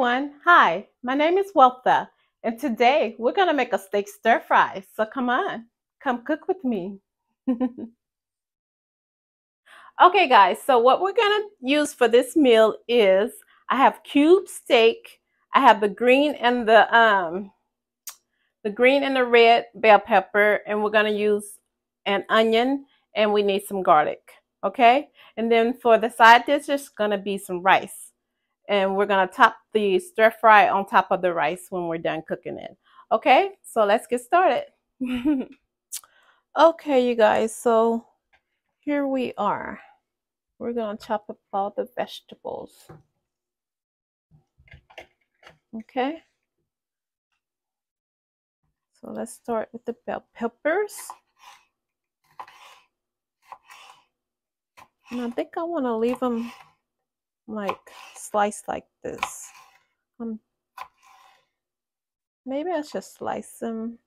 everyone. Hi, my name is Weltha, and today we're going to make a steak stir fry. So come on, come cook with me. okay, guys, so what we're going to use for this meal is I have cube steak, I have the green and the um the green and the red bell pepper, and we're going to use an onion and we need some garlic. Okay, and then for the side dish, it's going to be some rice and we're to top the stir fry on top of the rice when we're done cooking it. Okay, so let's get started. okay, you guys, so here we are. We're to chop up all the vegetables. Okay. So let's start with the bell peppers. And I think I want to leave them like slice like this. Um, maybe I should slice them.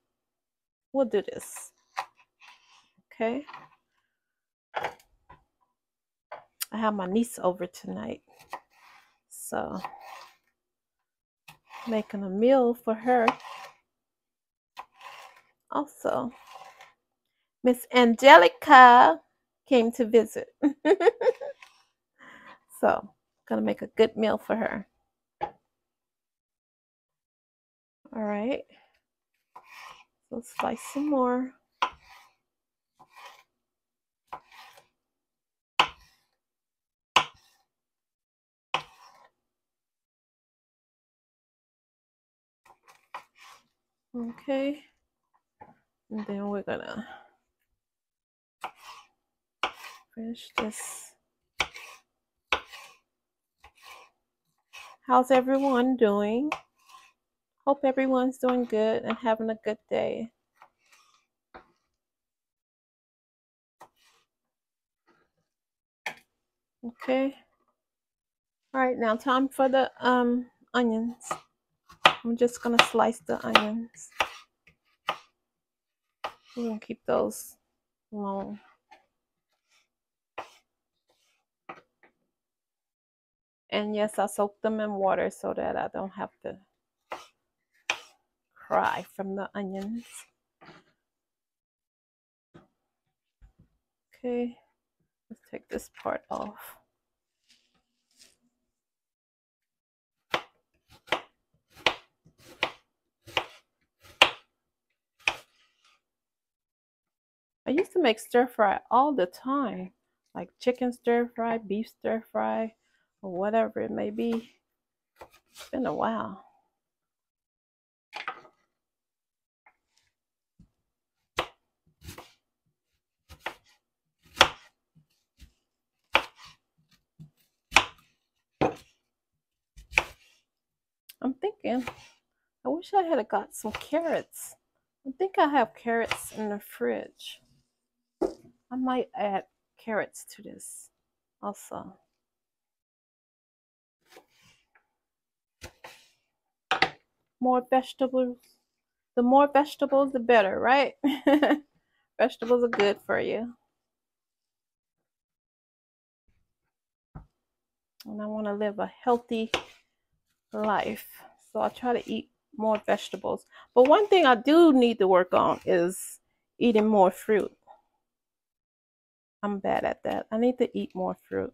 We'll do this. Okay. I have my niece over tonight. So, making a meal for her. Also, Miss Angelica came to visit. so, Gonna make a good meal for her. All right. So slice some more. Okay. And then we're gonna finish this How's everyone doing? Hope everyone's doing good and having a good day. Okay. All right, now time for the um onions. I'm just gonna slice the onions. We're gonna keep those long. And yes, I soak them in water so that I don't have to cry from the onions. Okay, let's take this part off. I used to make stir fry all the time, like chicken stir fry, beef stir fry, or whatever it may be. It's been a while. I'm thinking, I wish I had got some carrots. I think I have carrots in the fridge. I might add carrots to this also. More vegetables. The more vegetables, the better, right? vegetables are good for you. And I want to live a healthy life. So I try to eat more vegetables. But one thing I do need to work on is eating more fruit. I'm bad at that. I need to eat more fruit.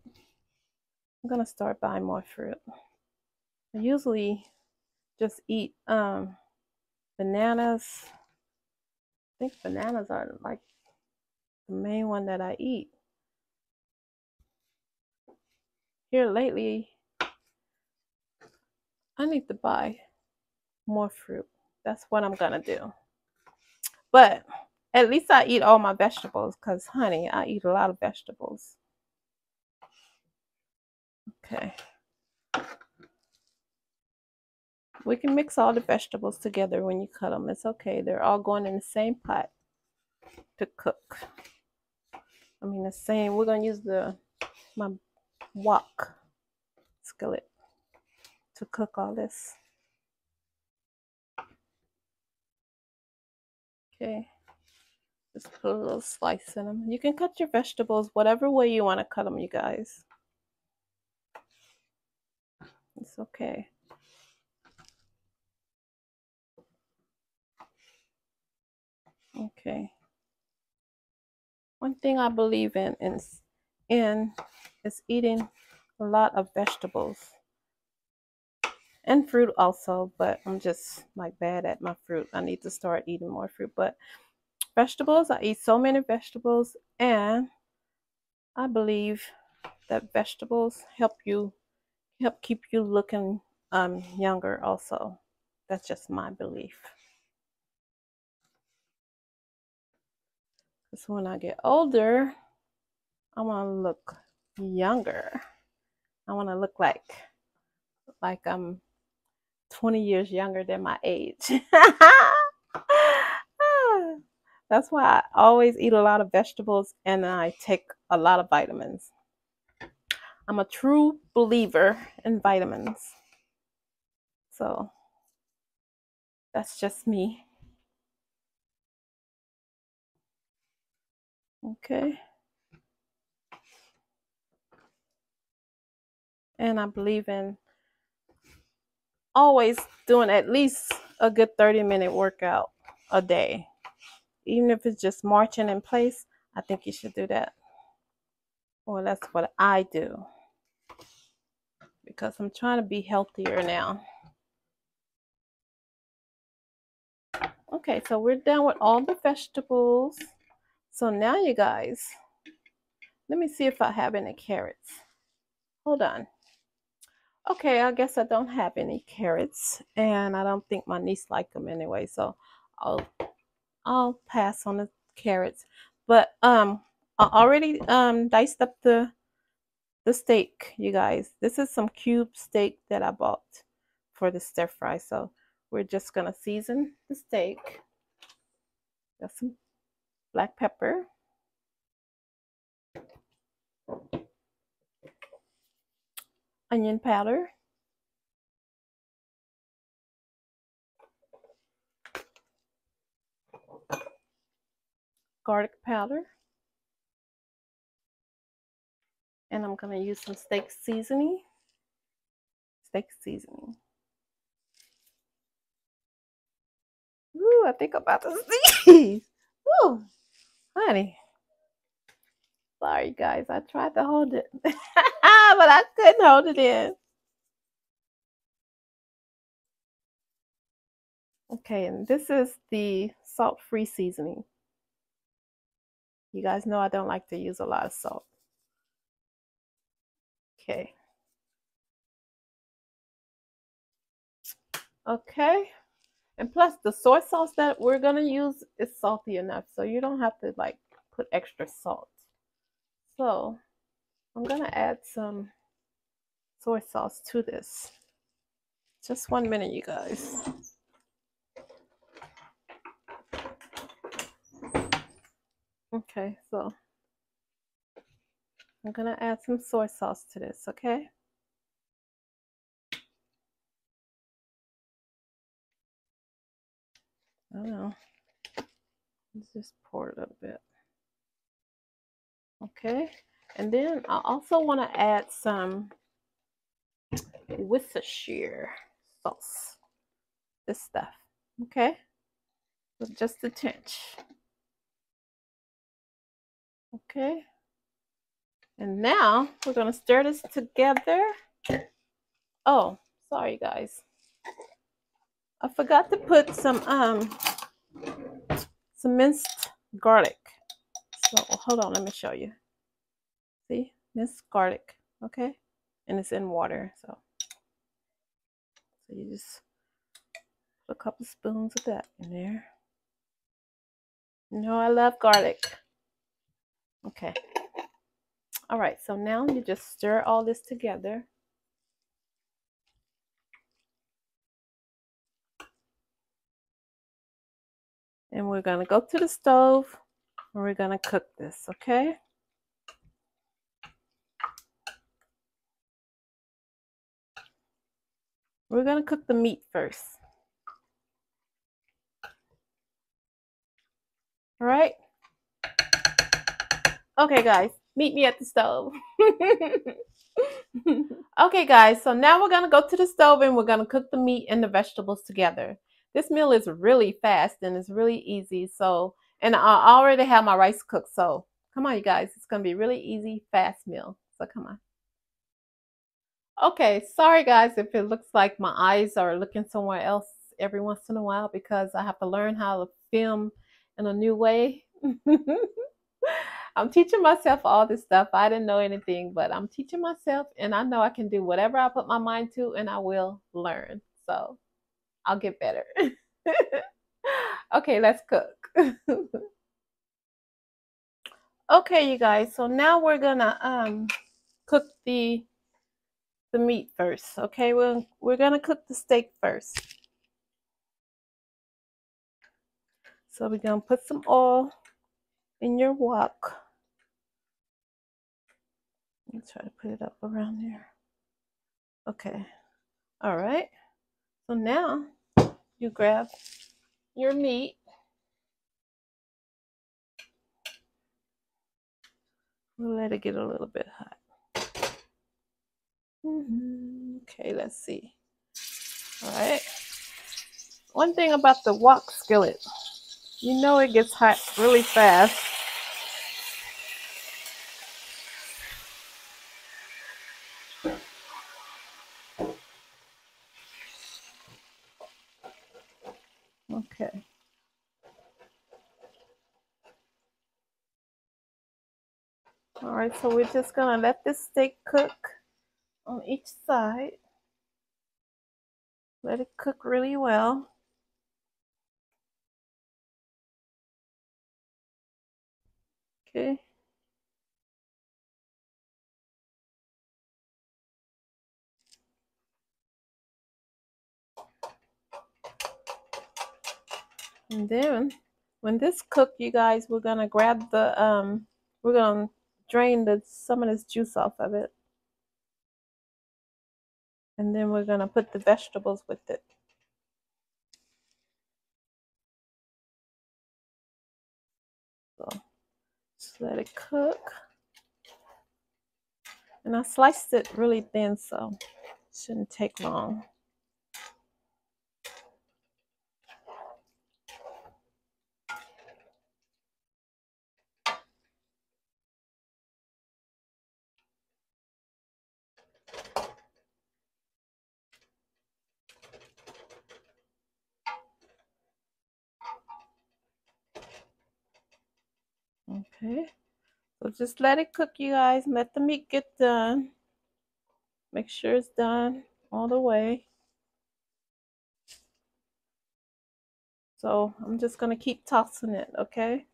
I'm going to start buying more fruit. I usually just eat um, bananas. I think bananas are like the main one that I eat. Here lately, I need to buy more fruit. That's what I'm going to do. But at least I eat all my vegetables because, honey, I eat a lot of vegetables. Okay. We can mix all the vegetables together when you cut them. It's okay. They're all going in the same pot to cook. I mean the same. We're going to use the my wok skillet to cook all this. Okay. Just put a little slice in them. You can cut your vegetables whatever way you want to cut them, you guys. It's okay. Okay. One thing I believe in is in is eating a lot of vegetables and fruit also, but I'm just like bad at my fruit. I need to start eating more fruit, but vegetables, I eat so many vegetables and I believe that vegetables help you help keep you looking um younger also. That's just my belief. Because when I get older, I want to look younger. I want to look like like I'm 20 years younger than my age. That's why I always eat a lot of vegetables and I take a lot of vitamins. I'm a true believer in vitamins. So that's just me. Okay. And I believe in always doing at least a good 30 minute workout a day. Even if it's just marching in place, I think you should do that. Well, that's what I do because I'm trying to be healthier now. Okay, so we're done with all the vegetables. So now you guys, let me see if I have any carrots. Hold on. Okay, I guess I don't have any carrots and I don't think my niece like them anyway. So I'll I'll pass on the carrots. But um I already um diced up the the steak, you guys. This is some cube steak that I bought for the stir fry. So we're just gonna season the steak. Got some black pepper. Onion powder. Garlic powder. And I'm going to use some steak seasoning. Steak seasoning. Ooh, I think I'm about to sneeze. Ooh, honey. Sorry, guys. I tried to hold it, but I couldn't hold it in. Okay, and this is the salt-free seasoning. You guys know I don't like to use a lot of salt. Okay. Okay. And plus the soy sauce that we're going to use is salty enough. So you don't have to like put extra salt. So I'm going to add some soy sauce to this. Just one minute, you guys. Okay, so I'm going to add some soy sauce to this, okay? I don't know. Let's just pour it a bit. Okay. And then I also want to add some Worcestershire sauce. This stuff. Okay. With just a tinge. Okay. And now we're going to stir this together. Oh, sorry guys. I forgot to put some um some minced garlic. So hold on, let me show you. See, minced garlic, okay? And it's in water, so so you just put a couple spoons of that in there. You know I love garlic. Okay. All right, so now you just stir all this together. And we're going to go to the stove and we're going to cook this, okay? We're going to cook the meat first. All right? Okay, guys, meet me at the stove. okay, guys, so now we're going to go to the stove and we're going to cook the meat and the vegetables together. This meal is really fast and it's really easy. So And I already have my rice cooked, so come on, you guys. It's gonna be really easy, fast meal. So come on. Okay, sorry guys if it looks like my eyes are looking somewhere else every once in a while because I have to learn how to film in a new way. I'm teaching myself all this stuff. I didn't know anything, but I'm teaching myself and I know I can do whatever I put my mind to and I will learn. So I'll get better. okay, let's cook. okay, you guys. So now we're gonna um cook the the meat first. Okay, we're we're gonna cook the steak first. So we're gonna put some oil in your wok. Let's try to put it up around there. Okay. All right. So now you grab your meat. We'll let it get a little bit hot. Mm -hmm. Okay, let's see. All right. One thing about the wok skillet, you know it gets hot really fast. Okay. All right, so we're just gonna let this steak cook on each side. Let it cook really well. Okay. And then when this cook, you guys, we're gonna grab the um we're gonna drain the some of this juice off of it. And then we're gonna put the vegetables with it. So just let it cook. And I sliced it really thin, so it shouldn't take long. Okay, so just let it cook, you guys. Let the meat get done. Make sure it's done all the way. So I'm just going to keep tossing it, okay?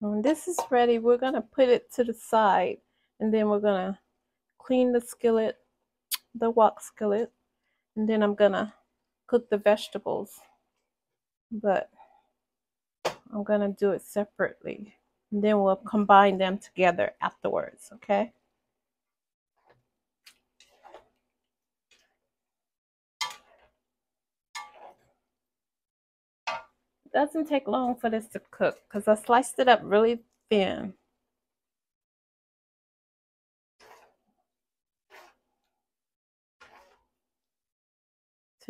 When this is ready, we're going to put it to the side and then we're going to clean the skillet, the wok skillet, and then I'm going to cook the vegetables. But I'm going to do it separately. And then we'll combine them together afterwards, okay? Doesn't take long for this to cook because I sliced it up really thin.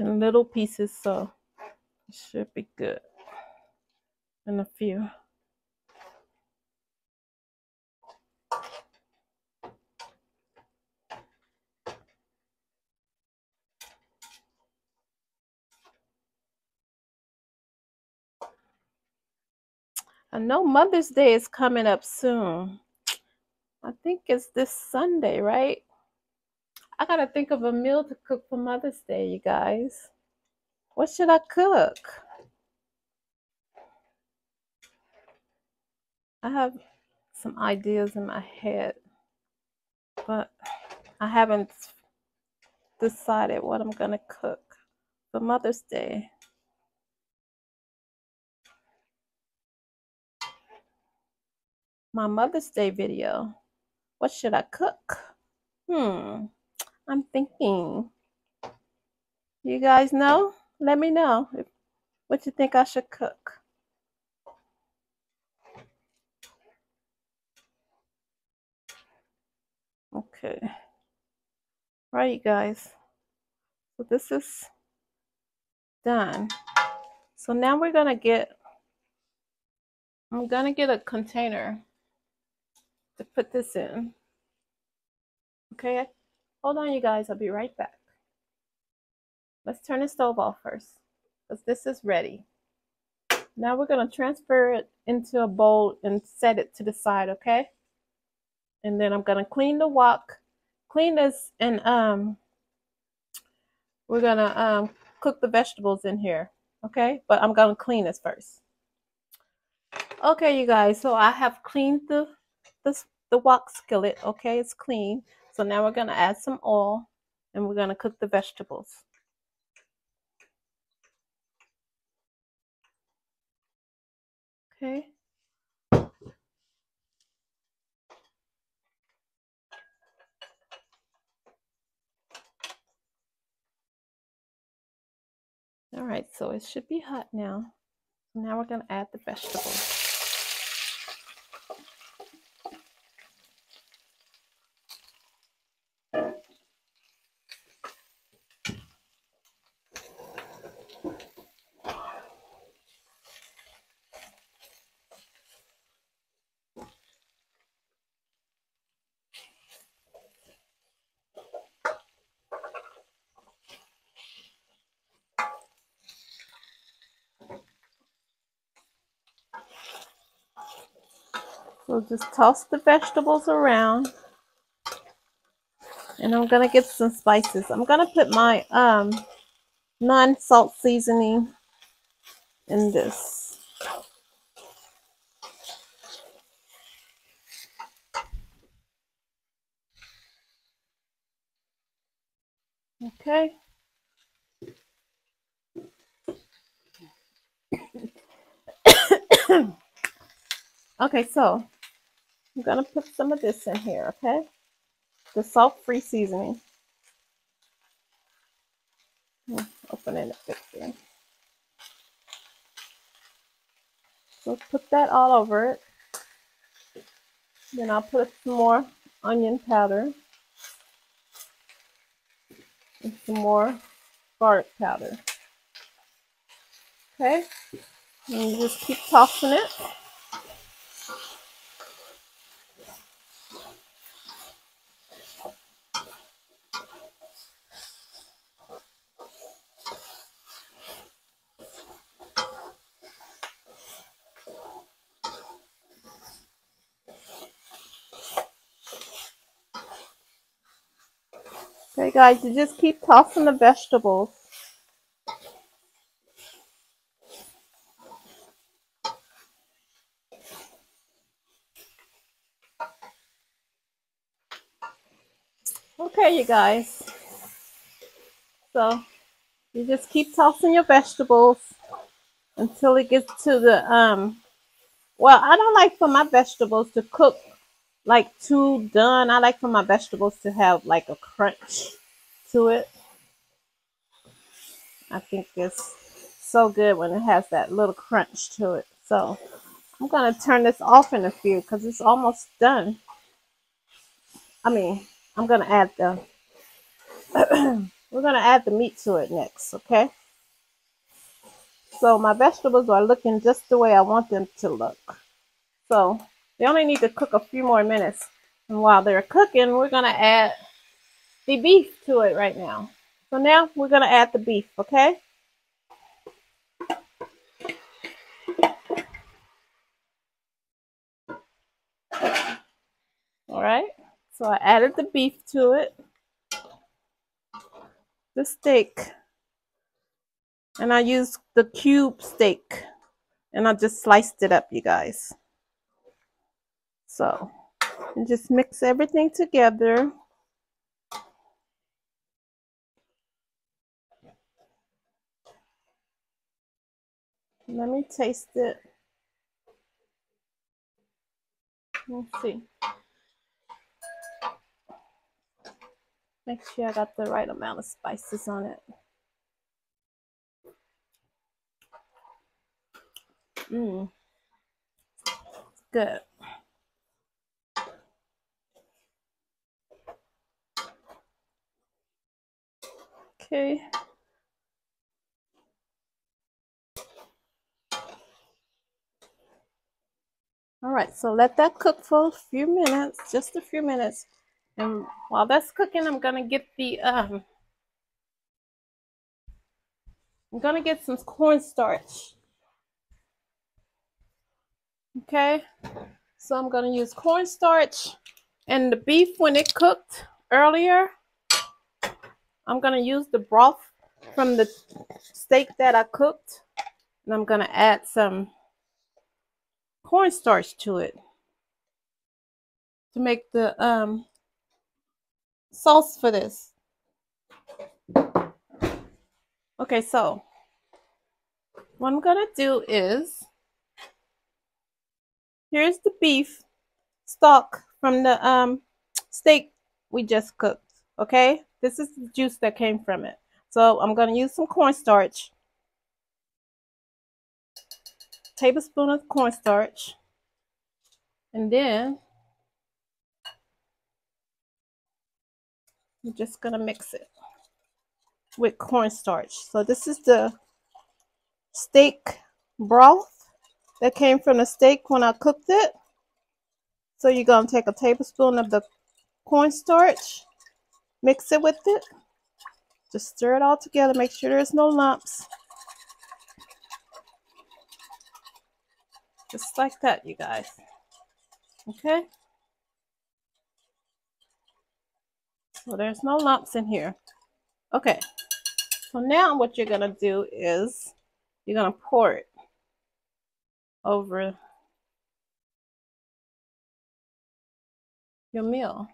in little pieces, so it should be good in a few. I know Mother's Day is coming up soon. I think it's this Sunday, right? I gotta think of a meal to cook for Mother's Day, you guys. What should I cook? I have some ideas in my head, but I haven't decided what I'm gonna cook for Mother's Day. My Mother's Day video. What should I cook? Hmm, I'm thinking. You guys know? Let me know if, what you think I should cook. Okay. All right, you guys. So this is done. So now we're gonna get, I'm gonna get a container to put this in. Okay, hold on you guys, I'll be right back. Let's turn the stove off first because this is ready. Now we're gonna transfer it into a bowl and set it to the side, okay? And then I'm gonna clean the wok, clean this, and um, we're gonna um, cook the vegetables in here, okay? But I'm gonna clean this first. Okay, you guys, so I have cleaned the, the, the wok skillet, okay? It's clean. So now we're gonna add some oil and we're gonna cook the vegetables. Okay. All right, so it should be hot now. Now we're going to add the vegetables. So just toss the vegetables around. And I'm going to get some spices. I'm going to put my um, non-salt seasoning in this. Okay. okay, so I'm going to put some of this in here, okay? The salt-free seasoning. Hmm, Open it a bit So put that all over it. Then I'll put some more onion powder. And some more garlic powder. Okay? And just keep tossing it. Okay, guys, you just keep tossing the vegetables. Okay, you guys. So, you just keep tossing your vegetables until it gets to the, um, well, I don't like for my vegetables to cook like too done. I like for my vegetables to have like a crunch to it. I think it's so good when it has that little crunch to it. So I'm going to turn this off in a few because it's almost done. I mean, I'm going to add the, we're going to add the meat to it next, okay? So my vegetables are looking just the way I want them to look. So they only need to cook a few more minutes. And while they're cooking, we're going to add the beef to it right now. So now we're going to add the beef, okay? All right, so I added the beef to it, the steak, and I used the cube steak, and I just sliced it up, you guys. So, and just mix everything together. Let me taste it. Let's see. Make sure I got the right amount of spices on it. Mmm, good. Okay. All right, so let that cook for a few minutes, just a few minutes. And while that's cooking, I'm gonna get the um I'm gonna get some cornstarch. Okay, so I'm gonna use cornstarch and the beef when it cooked earlier. I'm gonna use the broth from the steak that I cooked, and I'm gonna add some cornstarch to it to make the um, sauce for this. Okay, so what I'm gonna do is here's the beef stock from the um, steak we just cooked. Okay, this is the juice that came from it. So I'm gonna use some cornstarch tablespoon of cornstarch. And then I'm just going to mix it with cornstarch. So this is the steak broth that came from the steak when I cooked it. So you're going to take a tablespoon of the cornstarch, mix it with it. Just stir it all together. Make sure there's no lumps. Just like that, you guys. Okay? So there's no lumps in here. Okay. So now what you're going to do is you're going to pour it over your meal.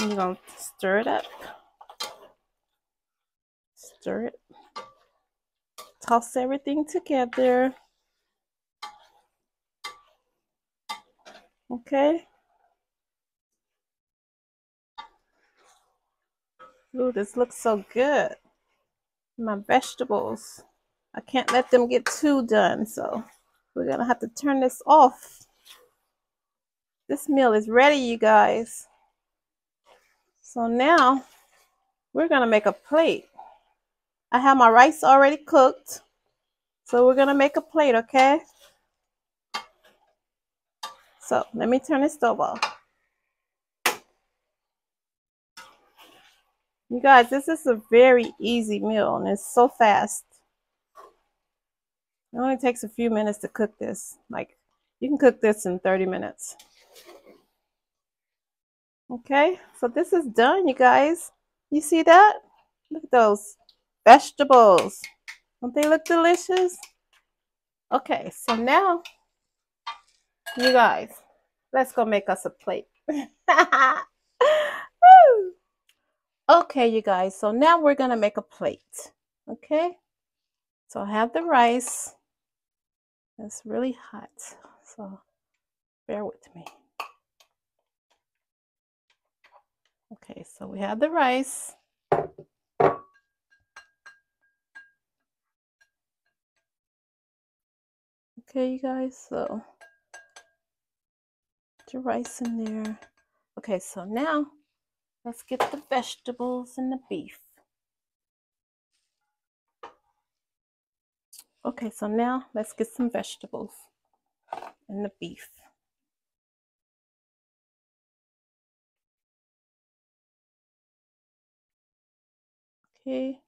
And you're going to stir it up. Stir it. Toss everything together. Okay. Ooh, this looks so good. My vegetables. I can't let them get too done, so we're going to have to turn this off. This meal is ready, you guys. So now we're going to make a plate. I have my rice already cooked. So we're going to make a plate, okay? So let me turn the stove off. You guys, this is a very easy meal and it's so fast. It only takes a few minutes to cook this. Like, you can cook this in 30 minutes. Okay, so this is done, you guys. You see that? Look at those vegetables. Don't they look delicious? Okay, so now you guys, let's go make us a plate. okay, you guys, so now we're going to make a plate. Okay, so I have the rice. It's really hot, so bear with me. Okay, so we have the rice. Okay, you guys, so your rice in there. Okay, so now let's get the vegetables and the beef. Okay, so now let's get some vegetables and the beef. Okay.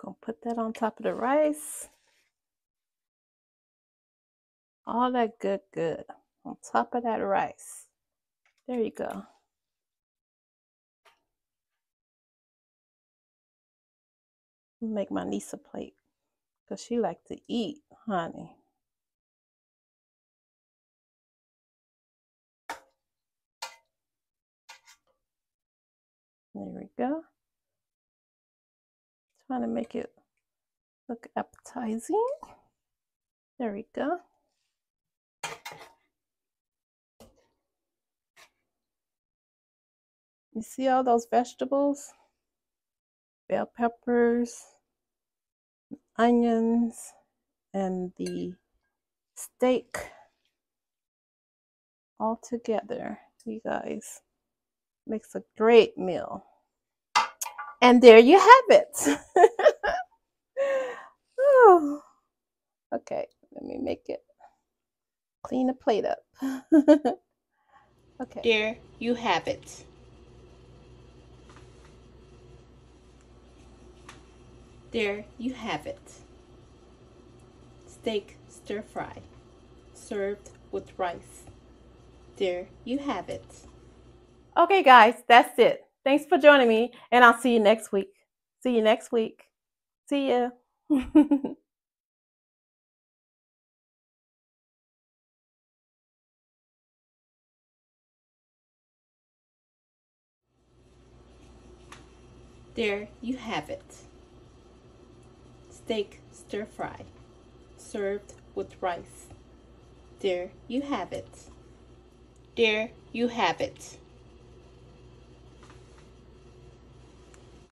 Gonna put that on top of the rice all that good good on top of that rice. There you go. Make my niece a plate because she like to eat, honey. There we go. Trying to make it look appetizing. There we go. You see all those vegetables? Bell peppers, onions, and the steak all together, you guys. Makes a great meal. And there you have it. oh. Okay, let me make it clean the plate up. okay. There you have it. There you have it. Steak stir fry, served with rice. There you have it. Okay, guys, that's it. Thanks for joining me, and I'll see you next week. See you next week. See ya. There you have it. Steak stir fry, served with rice. There you have it. There you have it.